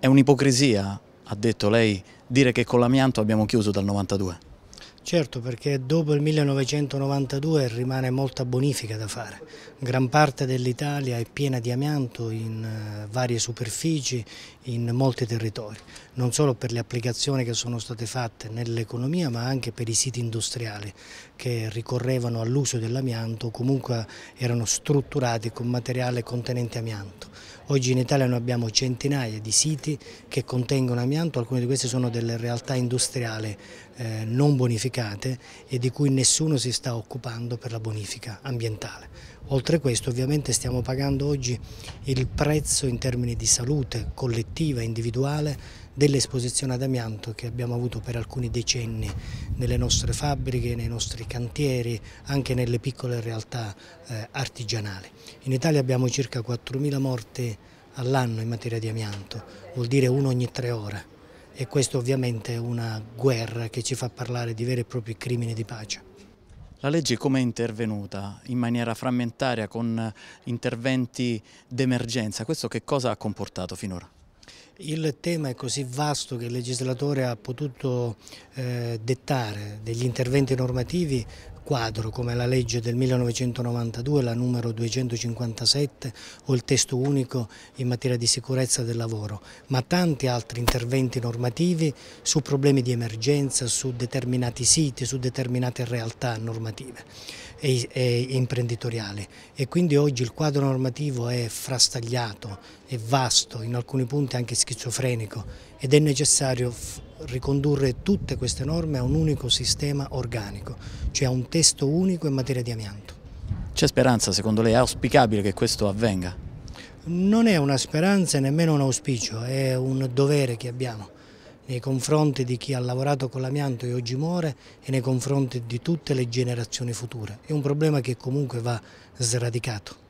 È un'ipocrisia, ha detto lei, dire che con l'amianto abbiamo chiuso dal 92. Certo, perché dopo il 1992 rimane molta bonifica da fare. Gran parte dell'Italia è piena di amianto in eh, varie superfici, in molti territori, non solo per le applicazioni che sono state fatte nell'economia ma anche per i siti industriali che ricorrevano all'uso dell'amianto, comunque erano strutturati con materiale contenente amianto. Oggi in Italia noi abbiamo centinaia di siti che contengono amianto, alcune di queste sono delle realtà industriali eh, non bonificate e di cui nessuno si sta occupando per la bonifica ambientale. Oltre questo ovviamente stiamo pagando oggi il prezzo in termini di salute collettiva, individuale, dell'esposizione ad amianto che abbiamo avuto per alcuni decenni nelle nostre fabbriche, nei nostri cantieri, anche nelle piccole realtà eh, artigianali. In Italia abbiamo circa 4.000 morti all'anno in materia di amianto, vuol dire uno ogni tre ore e questo ovviamente è una guerra che ci fa parlare di veri e propri crimini di pace. La legge come è intervenuta? In maniera frammentaria, con interventi d'emergenza, questo che cosa ha comportato finora? Il tema è così vasto che il legislatore ha potuto eh, dettare degli interventi normativi quadro come la legge del 1992, la numero 257 o il testo unico in materia di sicurezza del lavoro, ma tanti altri interventi normativi su problemi di emergenza, su determinati siti, su determinate realtà normative e, e imprenditoriali. E quindi oggi il quadro normativo è frastagliato, è vasto, in alcuni punti anche schizofrenico ed è necessario ricondurre tutte queste norme a un unico sistema organico, cioè a un testo unico in materia di amianto. C'è speranza secondo lei? È auspicabile che questo avvenga? Non è una speranza e nemmeno un auspicio, è un dovere che abbiamo nei confronti di chi ha lavorato con l'amianto e oggi muore e nei confronti di tutte le generazioni future. È un problema che comunque va sradicato.